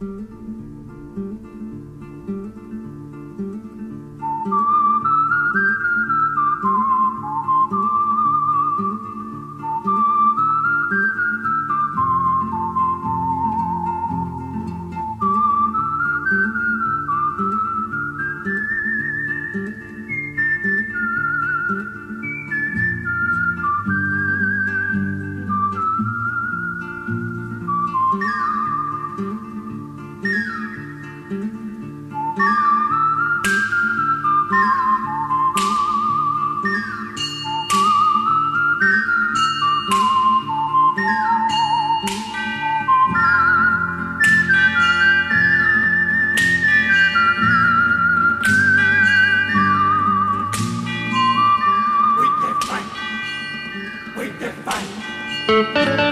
Mm-hmm. We can fight. We can they're.